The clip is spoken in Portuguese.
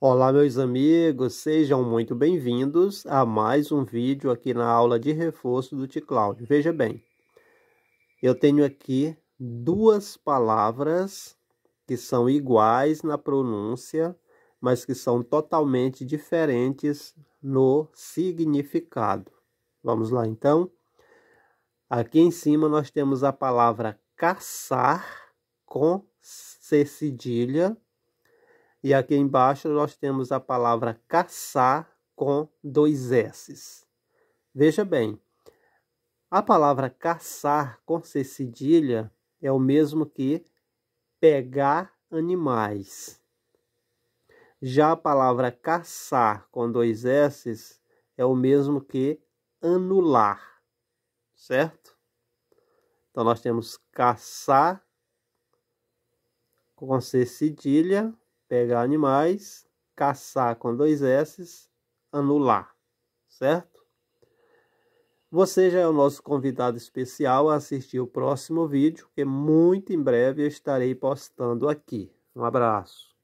Olá, meus amigos, sejam muito bem-vindos a mais um vídeo aqui na aula de reforço do T-Cloud. Veja bem, eu tenho aqui duas palavras que são iguais na pronúncia, mas que são totalmente diferentes no significado. Vamos lá, então? Aqui em cima nós temos a palavra caçar com C cedilha e aqui embaixo nós temos a palavra caçar com dois S's. Veja bem, a palavra caçar com C cedilha é o mesmo que pegar animais. Já a palavra caçar com dois S's é o mesmo que anular, certo? Então nós temos caçar com C cedilha pegar animais, caçar com dois S, anular, certo? Você já é o nosso convidado especial a assistir o próximo vídeo, que muito em breve eu estarei postando aqui. Um abraço.